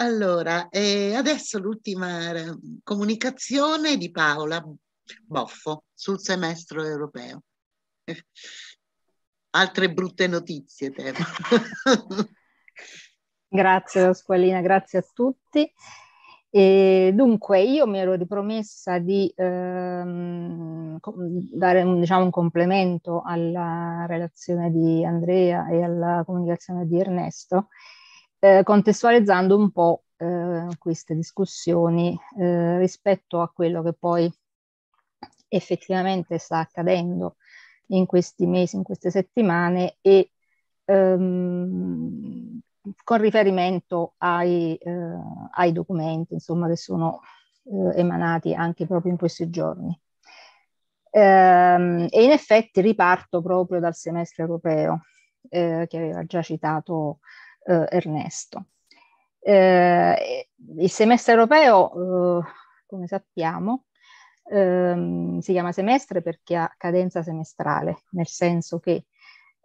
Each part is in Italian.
Allora, eh, adesso l'ultima eh, comunicazione di Paola Boffo sul semestre europeo. Altre brutte notizie, temo. grazie Pasqualina, grazie a tutti. E dunque, io mi ero ripromessa di ehm, dare un, diciamo, un complemento alla relazione di Andrea e alla comunicazione di Ernesto eh, contestualizzando un po' eh, queste discussioni eh, rispetto a quello che poi effettivamente sta accadendo in questi mesi, in queste settimane e ehm, con riferimento ai, eh, ai, documenti insomma, che sono eh, emanati anche proprio in questi giorni. Ehm, e in effetti riparto proprio dal semestre europeo eh, che aveva già citato eh, Ernesto. Eh, il semestre europeo, eh, come sappiamo, ehm, si chiama semestre perché ha cadenza semestrale, nel senso che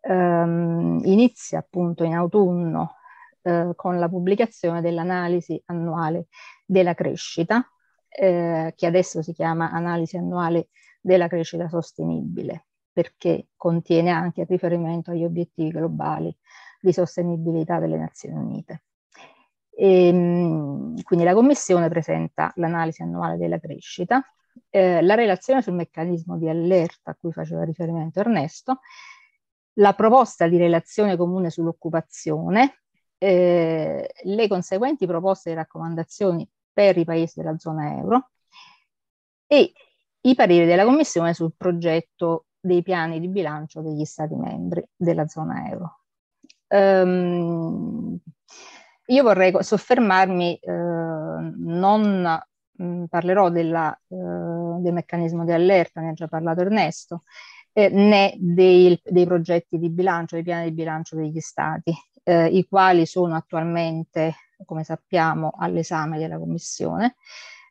ehm, inizia appunto in autunno eh, con la pubblicazione dell'analisi annuale della crescita, eh, che adesso si chiama analisi annuale della crescita sostenibile, perché contiene anche riferimento agli obiettivi globali di sostenibilità delle Nazioni Unite. E, ehm, quindi la Commissione presenta l'analisi annuale della crescita, eh, la relazione sul meccanismo di allerta a cui faceva riferimento Ernesto, la proposta di relazione comune sull'occupazione, eh, le conseguenti proposte di raccomandazioni per i paesi della zona euro e i pareri della Commissione sul progetto dei piani di bilancio degli Stati membri della zona euro. Um, io vorrei soffermarmi, eh, non mh, mm, parlerò della, eh, del meccanismo di allerta, ne ha già parlato Ernesto, eh, né dei, dei, progetti di bilancio, dei piani di bilancio degli Stati, eh, i quali sono attualmente, come sappiamo, all'esame della Commissione.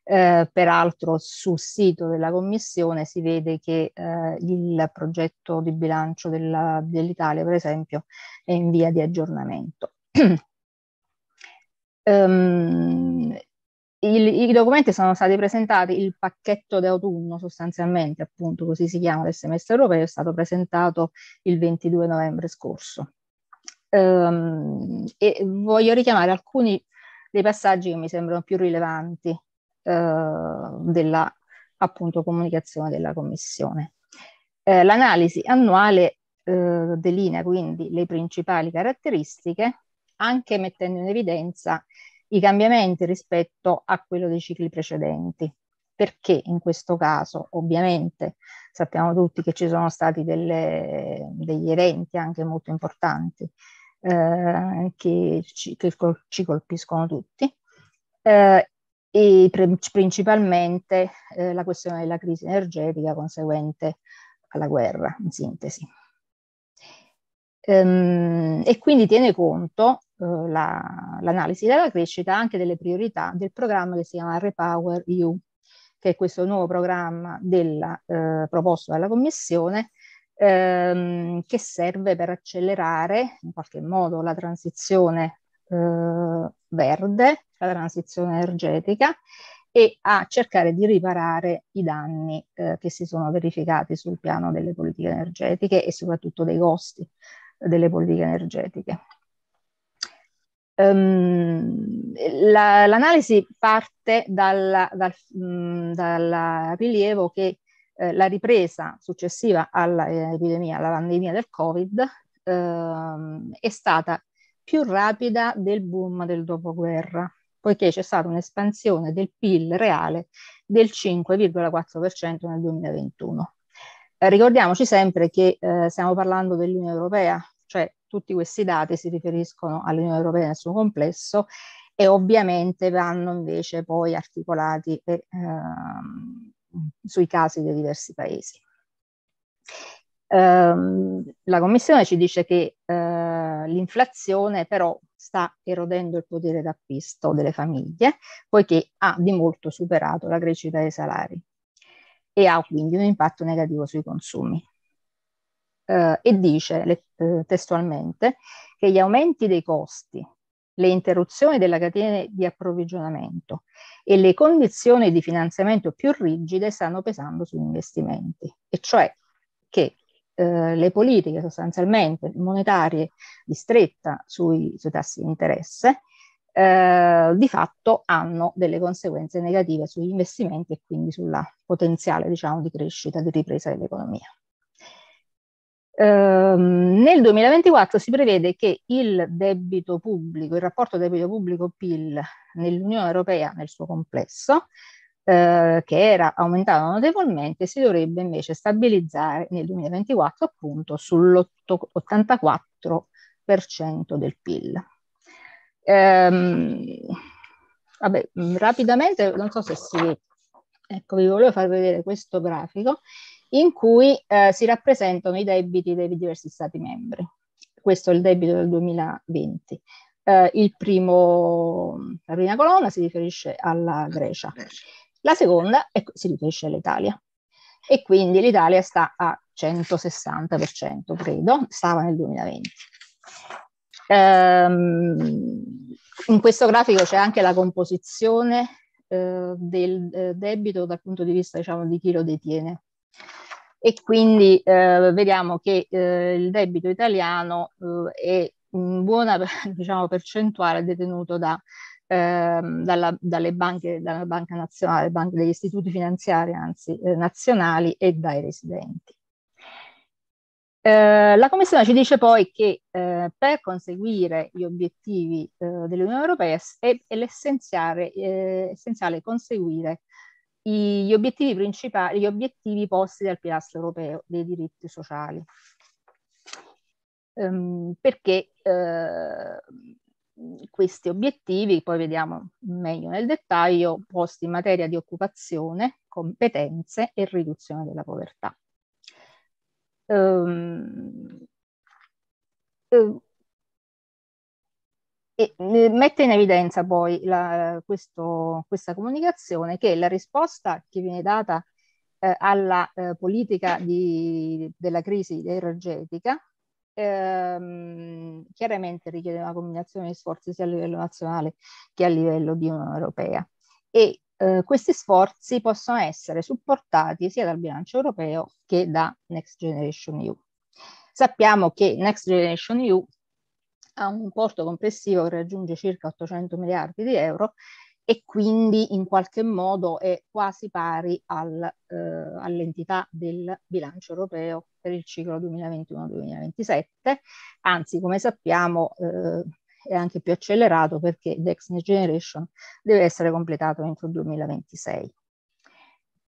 Eh, peraltro sul sito della Commissione si vede che eh, il progetto di bilancio dell'Italia, per esempio, è in via di aggiornamento. um, il, I documenti sono stati presentati, il pacchetto d'autunno sostanzialmente, appunto così si chiama del semestre europeo, è stato presentato il 22 novembre scorso. Um, e voglio richiamare alcuni dei passaggi che mi sembrano più rilevanti della appunto comunicazione della Commissione. Eh, l'analisi annuale eh, delinea quindi le principali caratteristiche, anche mettendo in evidenza i cambiamenti rispetto a quello dei cicli precedenti. Perché in questo caso, ovviamente, sappiamo tutti che ci sono stati delle, degli eventi anche molto importanti eh, che, ci, che, ci, colpiscono tutti. Eh, e pre- principalmente eh, la questione della crisi energetica conseguente alla guerra, in sintesi. Ehm, e quindi tiene conto eh, la, l'analisi della crescita anche delle priorità del programma che si chiama Repower EU, che è questo nuovo programma della, eh, proposto dalla Commissione ehm, che serve per accelerare in qualche modo la transizione verde, la transizione energetica e a cercare di riparare i danni eh, che si sono verificati sul piano delle politiche energetiche e soprattutto dei costi delle politiche energetiche. Um, la, l'analisi parte dal, dal, mh, dal rilievo che eh, la ripresa successiva all'epidemia, alla pandemia del Covid, eh, è stata più rapida del boom del dopoguerra, poiché c'è stata un'espansione del PIL reale del 5,4% nel 2021. Eh, ricordiamoci sempre che eh, stiamo parlando dell'Unione Europea, cioè tutti questi dati si riferiscono all'Unione Europea nel suo complesso e ovviamente vanno invece poi articolati eh, sui casi dei diversi paesi. Um, la Commissione ci dice che uh, l'inflazione però sta erodendo il potere d'acquisto delle famiglie, poiché ha di molto superato la crescita dei salari e ha quindi un impatto negativo sui consumi. Uh, e dice le, uh, testualmente che gli aumenti dei costi le interruzioni della catena di approvvigionamento e le condizioni di finanziamento più rigide stanno pesando sugli investimenti, e cioè che eh, le politiche sostanzialmente monetarie di stretta sui, sui tassi di interesse eh, di fatto hanno delle conseguenze negative sugli investimenti e quindi sulla potenziale diciamo, di crescita, di ripresa dell'economia. Ehm, nel 2024 si prevede che il debito pubblico, il rapporto debito pubblico-PIL nell'Unione Europea nel suo complesso, eh, che era aumentato notevolmente, si dovrebbe invece stabilizzare nel 2024 appunto sull'84% del PIL. Ehm, vabbè, rapidamente, non so se si... Ecco, vi volevo far vedere questo grafico in cui eh, si rappresentano i debiti dei diversi Stati membri. Questo è il debito del 2020. Eh, il primo, la prima colonna si riferisce alla Grecia, la seconda è, si riferisce all'Italia. E quindi l'Italia sta a 160%, credo, stava nel 2020. Um, in questo grafico c'è anche la composizione uh, del uh, debito dal punto di vista diciamo, di chi lo detiene e quindi eh, vediamo che eh, il debito italiano eh, è in buona diciamo, percentuale detenuto da, ehm, dalla, dalle banche, dalla banca nazionale, banche degli istituti finanziari, anzi eh, nazionali e dai residenti. Eh, la Commissione ci dice poi che eh, per conseguire gli obiettivi dell'Unione Europea è, è l'essenziale essenziale conseguire gli obiettivi principali, gli obiettivi posti dal pilastro europeo dei diritti sociali. Um, perché uh, questi obiettivi, poi vediamo meglio nel dettaglio, posti in materia di occupazione, competenze e riduzione della povertà. Um, e mette in evidenza poi la, questo, questa comunicazione che la risposta che viene data eh, alla eh, politica di, della crisi energetica ehm, chiaramente richiede una combinazione di sforzi sia a livello nazionale che a livello di Unione Europea e eh, questi sforzi possono essere supportati sia dal bilancio europeo che da Next Generation EU. Sappiamo che Next Generation EU ha un importo complessivo che raggiunge circa 800 miliardi di euro e quindi in qualche modo è quasi pari al, eh, all'entità del bilancio europeo per il ciclo 2021-2027, anzi come sappiamo eh, è anche più accelerato perché Next Generation deve essere completato entro il 2026.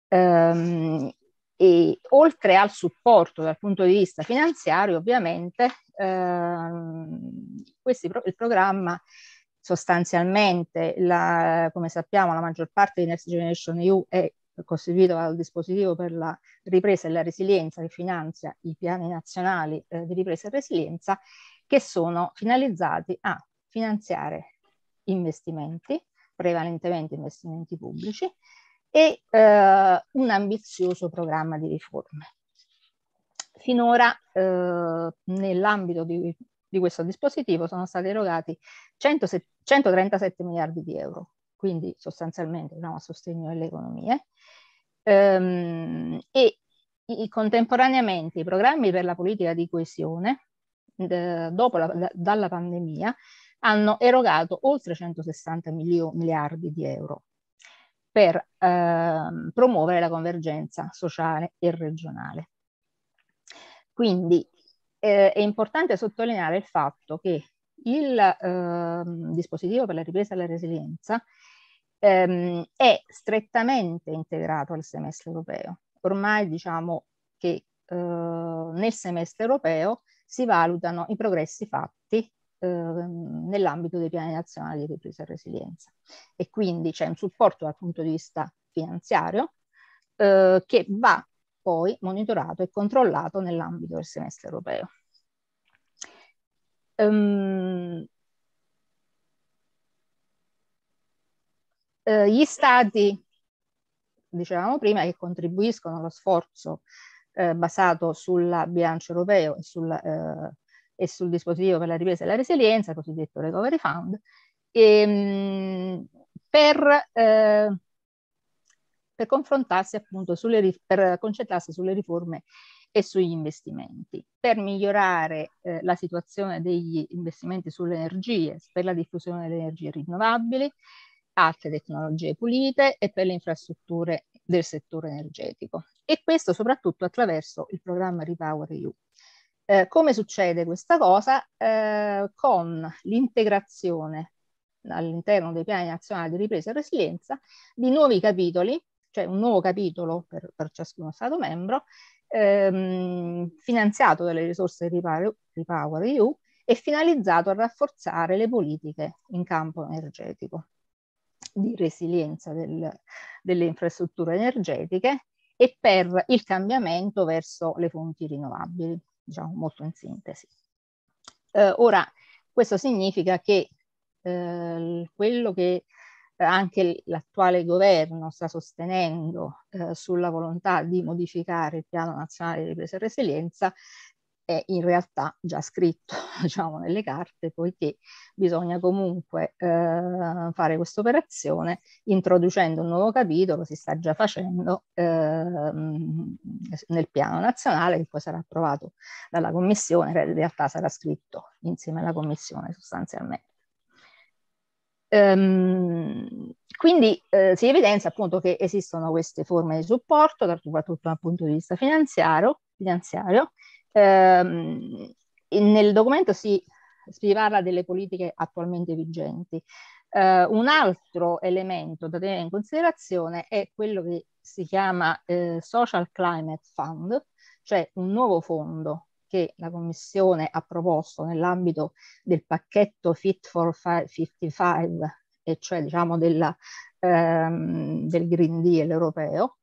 Um, e oltre al supporto dal punto di vista finanziario, ovviamente, ehm, questi, il programma sostanzialmente, la, come sappiamo, la maggior parte di Next Generation EU è costituito dal dispositivo per la ripresa e la resilienza che finanzia i piani nazionali eh, di ripresa e resilienza che sono finalizzati a finanziare investimenti, prevalentemente investimenti pubblici, e eh, un ambizioso programma di riforme. Finora eh, nell'ambito di, di, questo dispositivo sono stati erogati 100, 137 miliardi di euro, quindi sostanzialmente diciamo, a sostegno delle economie, ehm, e i, contemporaneamente i programmi per la politica di coesione de, dopo la, da, dalla pandemia hanno erogato oltre 160 milio, miliardi di euro per eh, promuovere la convergenza sociale e regionale. Quindi eh, è importante sottolineare il fatto che il eh, dispositivo per la ripresa e la resilienza ehm, è strettamente integrato al semestre europeo. Ormai diciamo che eh, nel semestre europeo si valutano i progressi fatti Ehm, nell'ambito dei piani nazionali di ripresa e resilienza. E quindi c'è un supporto dal punto di vista finanziario eh, che va poi monitorato e controllato nell'ambito del semestre europeo. Um, eh, gli stati, dicevamo prima, che contribuiscono allo sforzo eh, basato sul bilancio europeo e sul eh, e sul dispositivo per la ripresa e la resilienza, cosiddetto Recovery Fund, e, ehm, per, eh, per confrontarsi appunto sulle, per concentrarsi sulle riforme e sugli investimenti, per migliorare eh, la situazione degli investimenti sulle energie, per la diffusione delle energie rinnovabili, altre tecnologie pulite e per le infrastrutture del settore energetico. E questo soprattutto attraverso il programma Repower EU. Eh, come succede questa cosa? Eh, con l'integrazione all'interno dei piani nazionali di ripresa e resilienza di nuovi capitoli, cioè un nuovo capitolo per, per ciascuno Stato membro, ehm, finanziato dalle risorse di Repower EU e finalizzato a rafforzare le politiche in campo energetico di resilienza del, delle infrastrutture energetiche e per il cambiamento verso le fonti rinnovabili, diciamo molto in sintesi. Eh, ora, questo significa che eh, quello che anche l'attuale governo sta sostenendo eh, sulla volontà di modificare il piano nazionale di ripresa e resilienza è in realtà già scritto diciamo, nelle carte, poiché bisogna comunque eh, fare questa operazione introducendo un nuovo capitolo, si sta già facendo eh, nel piano nazionale che poi sarà approvato dalla Commissione, in realtà sarà scritto insieme alla Commissione sostanzialmente. Um, quindi eh, si evidenzia appunto che esistono queste forme di supporto, soprattutto dal punto di vista finanziario, finanziario. Um, nel documento si, si, parla delle politiche attualmente vigenti. Uh, un altro elemento da tenere in considerazione è quello che si chiama eh, Social Climate Fund, cioè un nuovo fondo che la Commissione ha proposto nell'ambito del pacchetto Fit for 55, e cioè diciamo della, ehm, del Green Deal europeo,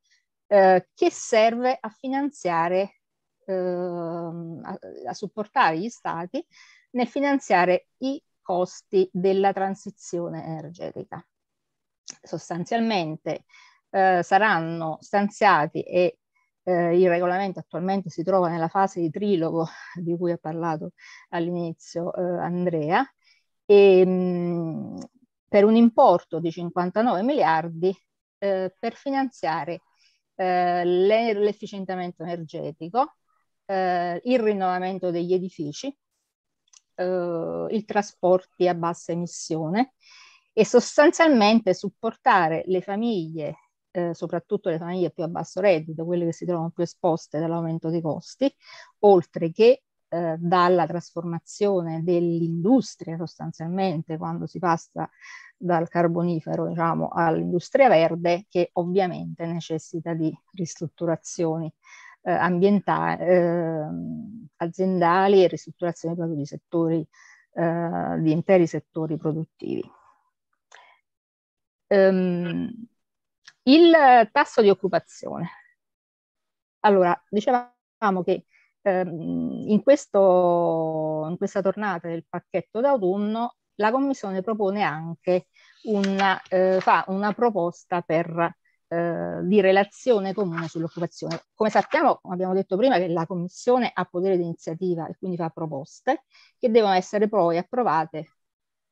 eh, che serve a finanziare, eh, a, a supportare gli stati nel finanziare i costi della transizione energetica. Sostanzialmente eh, saranno stanziati e eh, il regolamento attualmente si trova nella fase di trilogo di cui ha parlato all'inizio eh, Andrea, e, mh, per un importo di 59 miliardi eh, per finanziare eh, l'efficientamento energetico, eh, il rinnovamento degli edifici, eh, i trasporti a bassa emissione e sostanzialmente supportare le famiglie eh, soprattutto le famiglie più a basso reddito, quelle che si trovano più esposte dall'aumento dei costi, oltre che eh, dalla trasformazione dell'industria sostanzialmente quando si passa dal carbonifero diciamo, all'industria verde che ovviamente necessita di ristrutturazioni eh, ambientali, eh, aziendali e ristrutturazioni proprio di settori, eh, di interi settori produttivi. Um, il tasso di occupazione. Allora, dicevamo che ehm, in, questo, in questa tornata del pacchetto d'autunno la Commissione propone anche una, eh, fa una proposta per, eh, di relazione comune sull'occupazione. Come sappiamo, come abbiamo detto prima, che la Commissione ha potere di iniziativa e quindi fa proposte che devono essere poi approvate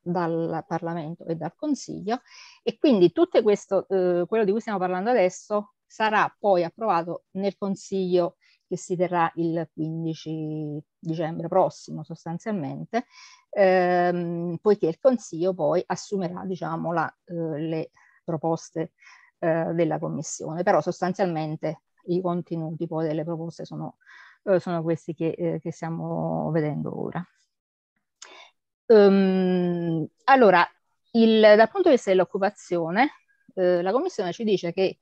dal Parlamento e dal Consiglio. E quindi tutto questo, eh, quello di cui stiamo parlando adesso sarà poi approvato nel Consiglio che si terrà il 15 dicembre prossimo sostanzialmente, ehm, poiché il Consiglio poi assumerà diciamo, la, eh, le proposte eh, della Commissione, però sostanzialmente i contenuti poi delle proposte sono, eh, sono questi che, eh, che stiamo vedendo ora. Um, allora, il, dal punto di vista dell'occupazione, eh, la Commissione ci dice che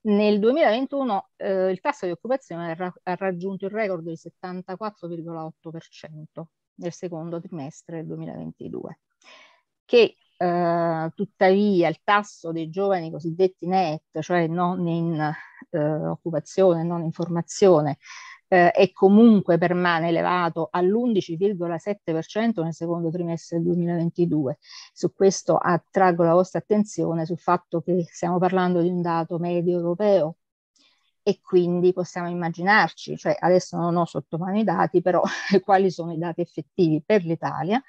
nel 2021 eh, il tasso di occupazione ha, ha raggiunto il record del 74,8% nel secondo trimestre del 2022, che eh, tuttavia il tasso dei giovani cosiddetti net, cioè non in eh, occupazione, non in formazione, eh, e comunque permane elevato all'11,7% nel secondo trimestre del 2022. Su questo attraggo la vostra attenzione sul fatto che stiamo parlando di un dato medio europeo e quindi possiamo immaginarci, cioè adesso non ho sotto mano i dati, però quali sono i dati effettivi per l'Italia,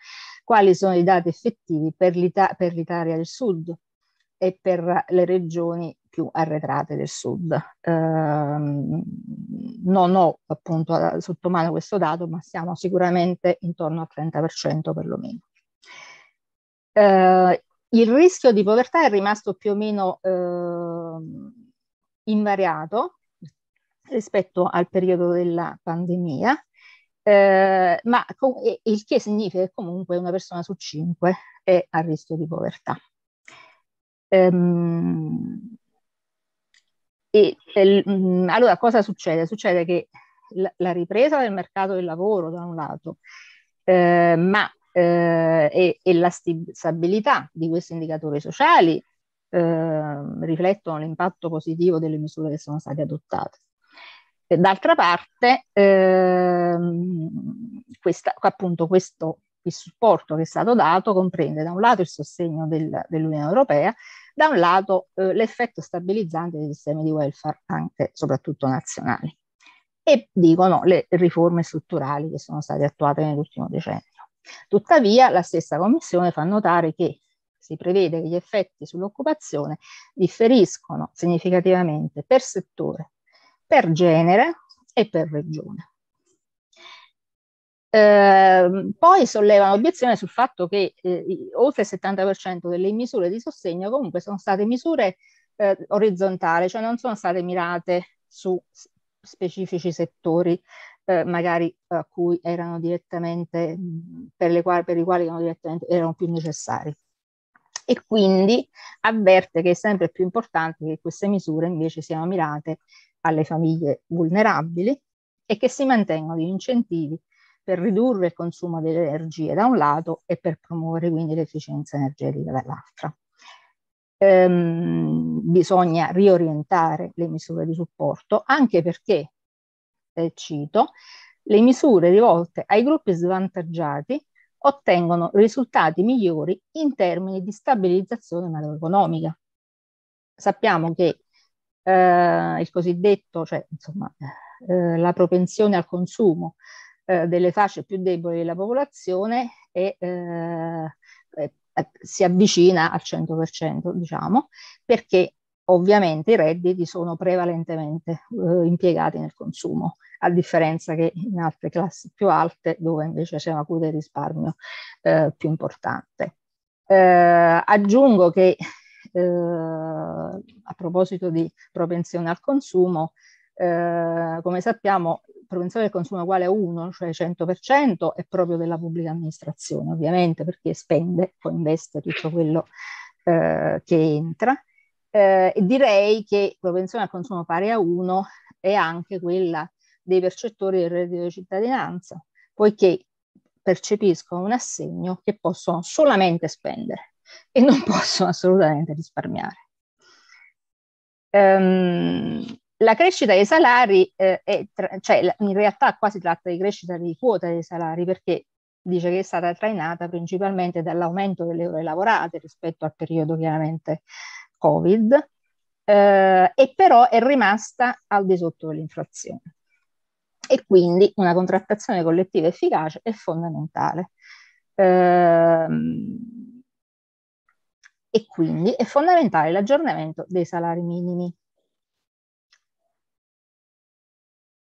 quali sono i dati effettivi per, l'Ita- per l'Italia del Sud e per le regioni più arretrate del Sud. Eh, non ho appunto sotto mano questo dato, ma siamo sicuramente intorno al 30% perlomeno. Eh, il rischio di povertà è rimasto più o meno eh, invariato rispetto al periodo della pandemia, eh, ma il che significa che comunque una persona su cinque è a rischio di povertà. Ehm, e, e, mm, allora cosa succede? Succede che la, la, ripresa del mercato del lavoro da un lato, eh, ma eh, e, e, la stabilità di questi indicatori sociali eh, riflettono l'impatto positivo delle misure che sono state adottate. D'altra parte, ehm, questa, appunto questo, il supporto che è stato dato comprende da un lato il sostegno del, dell'Unione Europea, da un lato eh, l'effetto stabilizzante dei sistemi di welfare, anche soprattutto nazionali, e dicono le riforme strutturali che sono state attuate nell'ultimo decennio. Tuttavia, la stessa Commissione fa notare che si prevede che gli effetti sull'occupazione differiscono significativamente per settore per genere e per regione. Eh, poi sollevano obiezione sul fatto che eh, oltre il 70% delle misure di sostegno comunque sono state misure eh, orizzontali, cioè non sono state mirate su specifici settori eh, magari a cui erano direttamente, per, quali, per i quali erano, direttamente, erano più necessari. E quindi avverte che è sempre più importante che queste misure invece siano mirate alle famiglie vulnerabili e che si mantengano gli incentivi per ridurre il consumo delle energie da un lato e per promuovere quindi l'efficienza energetica dall'altra. Ehm, bisogna riorientare le misure di supporto anche perché, eh, cito, le misure rivolte ai gruppi svantaggiati ottengono risultati migliori in termini di stabilizzazione macroeconomica. Sappiamo che eh, il cosiddetto, cioè insomma, eh, la propensione al consumo eh, delle fasce più deboli della popolazione è, eh, si avvicina al 100%, diciamo, perché ovviamente i redditi sono prevalentemente eh, impiegati nel consumo, a differenza che in altre classi più alte dove invece c'è una cura di risparmio eh, più importante. Eh, aggiungo che eh, a proposito di propensione al consumo, eh, come sappiamo, propensione al consumo uguale a 1, cioè 100%, è proprio della pubblica amministrazione, ovviamente, perché spende, poi investe tutto quello eh, che entra. Eh, direi che propensione al consumo pari a 1 è anche quella dei percettori del reddito di cittadinanza, poiché percepiscono un assegno che possono solamente spendere e non possono assolutamente risparmiare. Um, la crescita dei salari, eh, tra- cioè in realtà qua si tratta di crescita di quota dei salari perché dice che è stata trainata principalmente dall'aumento delle ore lavorate rispetto al periodo chiaramente Covid, eh, e però è rimasta al di sotto dell'inflazione. E quindi una contrattazione collettiva efficace è fondamentale. Eh, e quindi è fondamentale l'aggiornamento dei salari minimi.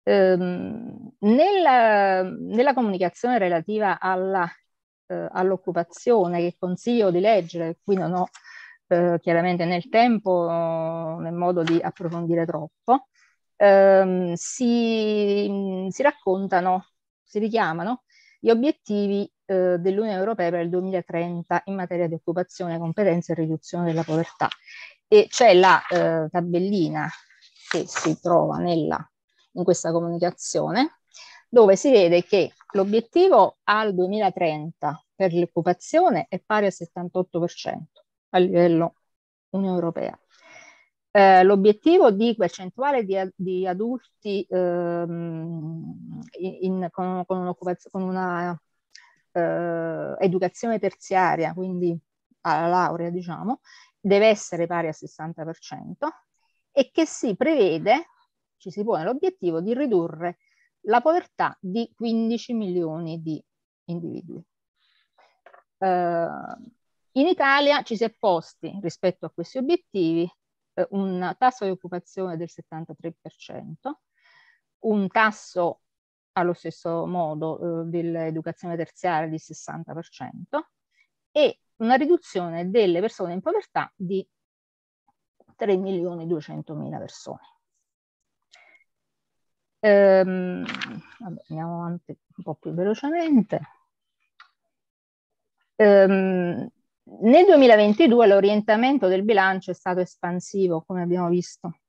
Ehm, nella, nella, comunicazione relativa alla, eh, all'occupazione che consiglio di leggere, qui non ho eh, chiaramente nel tempo, nel modo di approfondire troppo, ehm, si, si raccontano, si richiamano gli obiettivi eh, dell'Unione Europea per il 2030 in materia di occupazione, competenze e riduzione della povertà. E c'è la eh, tabellina che si trova nella, in questa comunicazione, dove si vede che l'obiettivo al 2030 per l'occupazione è pari al 78% a livello Unione Europea. Eh, l'obiettivo di percentuale di, di adulti ehm, in, con, con, con, una eh, educazione terziaria, quindi alla laurea, diciamo, deve essere pari al 60% e che si prevede, ci si pone l'obiettivo di ridurre la povertà di 15 milioni di individui. Eh, in Italia ci si è posti rispetto a questi obiettivi eh, un tasso di occupazione del 73%, un tasso allo stesso modo eh, dell'educazione terziaria di 60% e una riduzione delle persone in povertà di 3 milioni 200 mila persone. Ehm, vabbè, andiamo avanti un po' più velocemente. Ehm, nel 2022 l'orientamento del bilancio è stato espansivo, come abbiamo visto,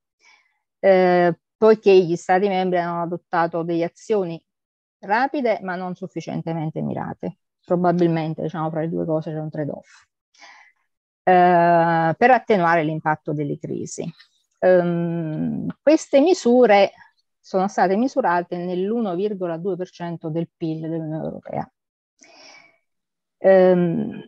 eh, poiché gli Stati membri hanno adottato delle azioni rapide ma non sufficientemente mirate. Probabilmente, diciamo, fra le due cose c'è un trade-off. Eh, per attenuare l'impatto delle crisi. Um, queste misure sono state misurate nell'1,2% del PIL dell'Unione Europea. Um,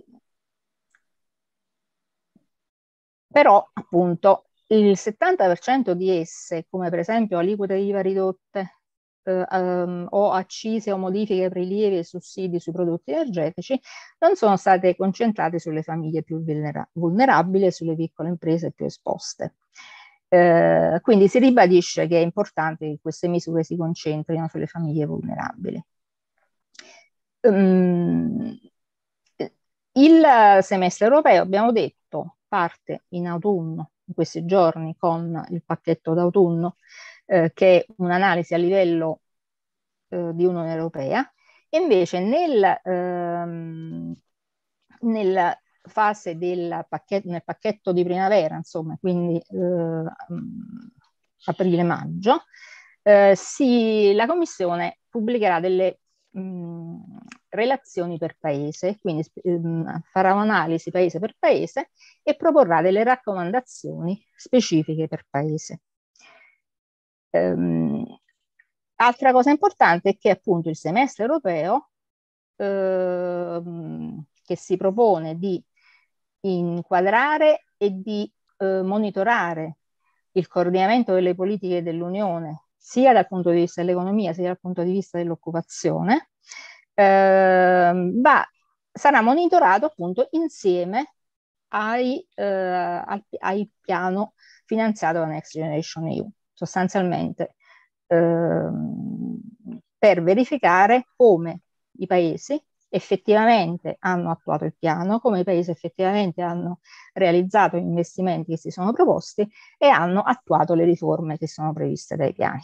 però appunto il 70% di esse, come per esempio aliquote IVA ridotte eh, um, o accise o modifiche prelievi e sussidi sui prodotti energetici, non sono state concentrate sulle famiglie più vulnera- vulnerabili e sulle piccole imprese più esposte. Eh, quindi si ribadisce che è importante che queste misure si concentrino sulle famiglie vulnerabili. Um, il semestre europeo, abbiamo detto, parte in autunno, in questi giorni, con il pacchetto d'autunno, eh, che è un'analisi a livello eh, di Unione Europea, invece nel, ehm, nella fase del pacchetto, nel pacchetto di primavera, insomma, quindi eh, aprile-maggio, eh, la Commissione pubblicherà delle mh, relazioni per paese, quindi mh, farà un'analisi paese per paese e proporrà delle raccomandazioni specifiche per paese. Um, altra cosa importante è che appunto il semestre europeo uh, che si propone di inquadrare e di uh, monitorare il coordinamento delle politiche dell'Unione sia dal punto di vista dell'economia sia dal punto di vista dell'occupazione, uh, va, sarà monitorato appunto insieme ai, uh, al, ai piano finanziato da Next Generation EU sostanzialmente ehm, per verificare come i paesi effettivamente hanno attuato il piano, come i paesi effettivamente hanno realizzato gli investimenti che si sono proposti e hanno attuato le riforme che sono previste dai piani.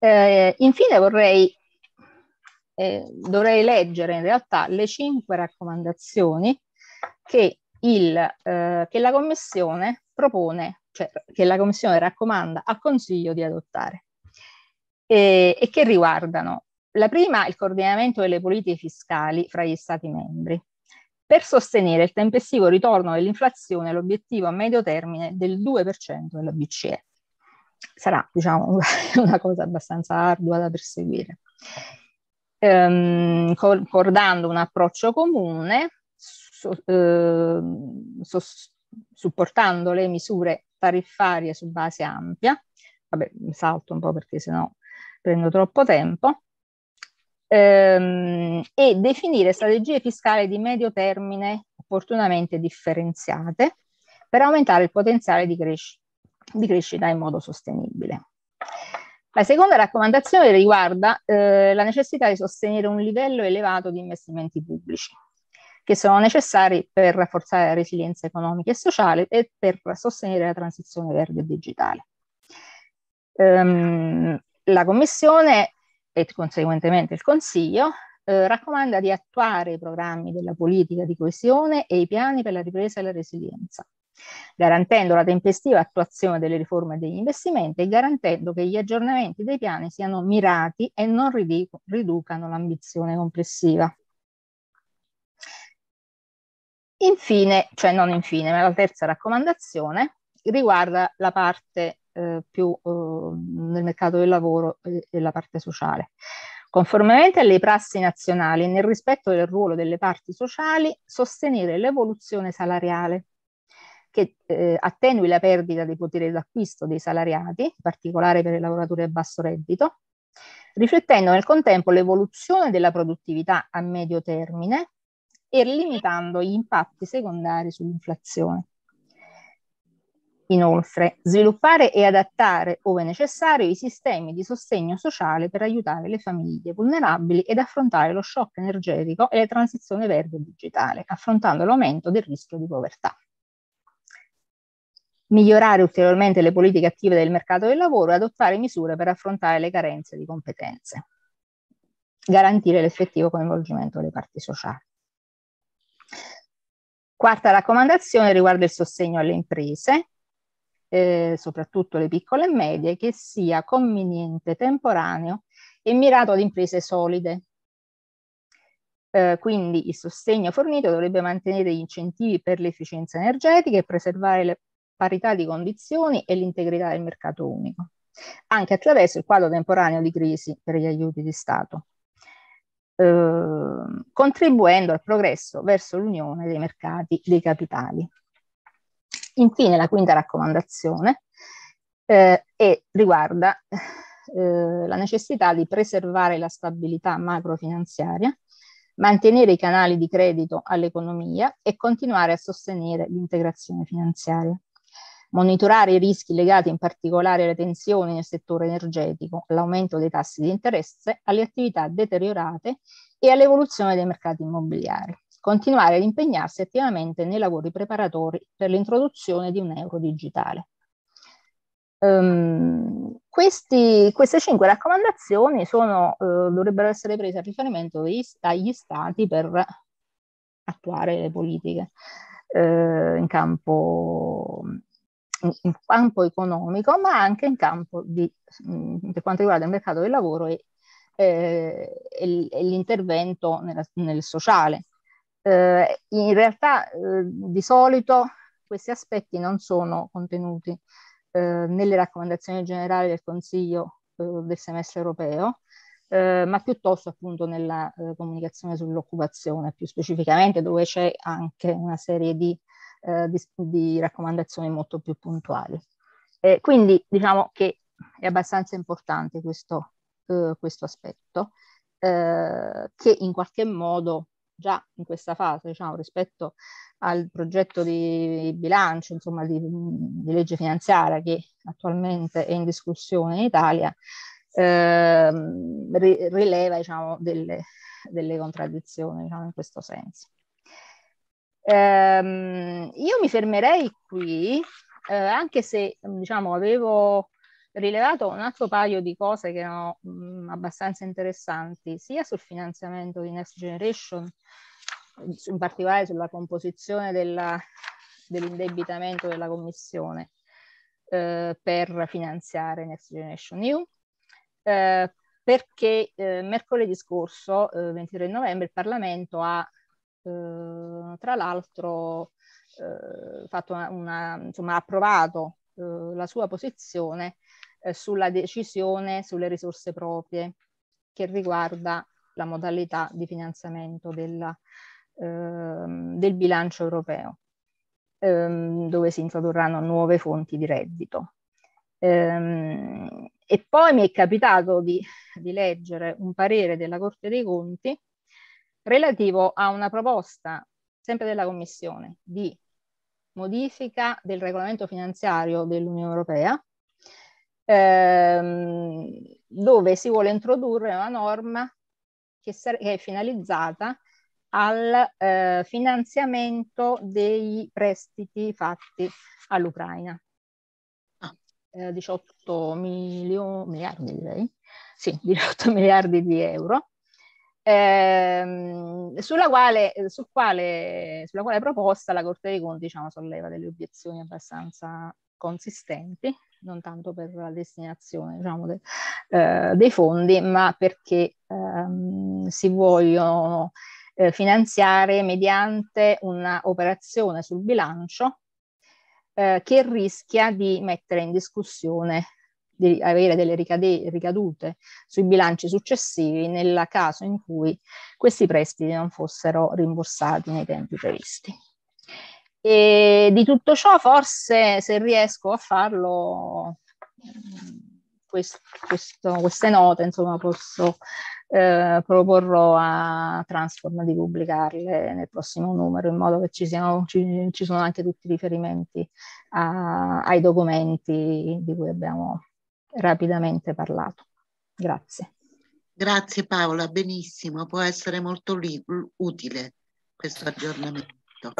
Eh, infine vorrei, eh, dovrei leggere in realtà le cinque raccomandazioni che, il, eh, che la Commissione propone, cioè che la Commissione raccomanda al Consiglio di adottare e, e che riguardano la prima il coordinamento delle politiche fiscali fra gli Stati membri per sostenere il tempestivo ritorno dell'inflazione all'obiettivo a medio termine del 2% della BCE. Sarà, diciamo, una cosa abbastanza ardua da perseguire. Ehm, concordando un approccio comune so, eh, so, supportando le misure tariffarie su base ampia, vabbè salto un po' perché sennò prendo troppo tempo, ehm, e definire strategie fiscali di medio termine opportunamente differenziate per aumentare il potenziale di, cres- di crescita in modo sostenibile. La seconda raccomandazione riguarda eh, la necessità di sostenere un livello elevato di investimenti pubblici che sono necessari per rafforzare la resilienza economica e sociale e per sostenere la transizione verde e digitale. Um, la Commissione e conseguentemente il Consiglio eh, raccomanda di attuare i programmi della politica di coesione e i piani per la ripresa e la resilienza, garantendo la tempestiva attuazione delle riforme e degli investimenti e garantendo che gli aggiornamenti dei piani siano mirati e non riducano l'ambizione complessiva. Infine, cioè non infine, ma la terza raccomandazione riguarda la parte eh, più eh, nel mercato del lavoro e, e, la parte sociale. conformemente alle prassi nazionali nel rispetto del ruolo delle parti sociali, sostenere l'evoluzione salariale che eh, attenui la perdita dei poteri d'acquisto dei salariati, in particolare per i lavoratori a basso reddito, riflettendo nel contempo l'evoluzione della produttività a medio termine e limitando gli impatti secondari sull'inflazione. Inoltre, sviluppare e adattare, ove necessario, i sistemi di sostegno sociale per aiutare le famiglie vulnerabili ed affrontare lo shock energetico e la transizione verde digitale, affrontando l'aumento del rischio di povertà. Migliorare ulteriormente le politiche attive del mercato del lavoro e adottare misure per affrontare le carenze di competenze. Garantire l'effettivo coinvolgimento delle parti sociali. Quarta raccomandazione riguarda il sostegno alle imprese, eh, soprattutto le piccole e medie, che sia conveniente, temporaneo e mirato ad imprese solide. Eh, quindi il sostegno fornito dovrebbe mantenere gli incentivi per l'efficienza energetica e preservare la parità di condizioni e l'integrità del mercato unico, anche attraverso il quadro temporaneo di crisi per gli aiuti di Stato. Eh, contribuendo al progresso verso l'unione dei mercati dei capitali. Infine, la quinta raccomandazione eh, è, riguarda eh, la necessità di preservare la stabilità macrofinanziaria, mantenere i canali di credito all'economia e continuare a sostenere l'integrazione finanziaria. Monitorare i rischi legati in particolare alle tensioni nel settore energetico, all'aumento dei tassi di interesse, alle attività deteriorate e all'evoluzione dei mercati immobiliari continuare ad impegnarsi attivamente nei lavori preparatori per l'introduzione di un euro digitale. Um, questi, queste cinque raccomandazioni sono, uh, dovrebbero essere prese a riferimento dagli stati per attuare le politiche uh, in, campo, in, campo, economico, ma anche in campo di, mh, per quanto riguarda il mercato del lavoro e, eh, e, e l'intervento nella, nel sociale. Eh, in realtà eh, di solito questi aspetti non sono contenuti eh, nelle raccomandazioni generali del Consiglio eh, del semestre europeo, ma piuttosto appunto nella comunicazione sull'occupazione, più specificamente dove c'è anche una serie di, di, di raccomandazioni molto più puntuali. quindi diciamo che è abbastanza importante questo, questo aspetto, che in qualche modo già in questa fase, diciamo, rispetto al progetto di bilancio, insomma, di, di legge finanziaria che attualmente è in discussione in Italia, eh, ri, rileva, diciamo, delle, delle contraddizioni, diciamo, in questo senso. Eh, io mi fermerei qui, eh, anche se, diciamo, avevo rilevato un altro paio di cose che erano mh, abbastanza interessanti, sia sul finanziamento di Next Generation, in particolare sulla composizione della, dell'indebitamento della Commissione eh, per finanziare Next Generation EU, eh, perché eh, mercoledì scorso, 23 eh, novembre, il Parlamento ha eh, tra l'altro eh, una, una, insomma, approvato la sua posizione eh, sulla decisione sulle risorse proprie che riguarda la modalità di finanziamento della, ehm, del bilancio europeo, ehm, dove si introdurranno nuove fonti di reddito. Ehm, e poi mi è capitato di, di leggere un parere della Corte dei Conti relativo a una proposta, sempre della Commissione, di modifica del regolamento finanziario dell'Unione Europea ehm, dove si vuole introdurre una norma che, che è finalizzata al eh, finanziamento dei prestiti fatti all'Ucraina. Ah. Eh, 18 milio- miliardi direi, sì, 18 miliardi di euro, ehm, sulla, quale, sul quale, sulla quale proposta la Corte dei Conti diciamo, solleva delle obiezioni abbastanza consistenti non tanto per la destinazione diciamo, de, eh, dei fondi, ma perché ehm, si vogliono eh, finanziare mediante un'operazione sul bilancio eh, che rischia di mettere in discussione di avere delle ricade- ricadute sui bilanci successivi nel caso in cui questi prestiti non fossero rimborsati nei tempi previsti. E di tutto ciò, forse se riesco a farlo, questo, questo, queste note, insomma, posso eh, proporrò a Transform di pubblicarle nel prossimo numero in modo che ci, siano, ci, ci sono anche tutti i riferimenti a, ai documenti di cui abbiamo rapidamente parlato. Grazie. Grazie Paola, benissimo, può essere molto utile questo aggiornamento.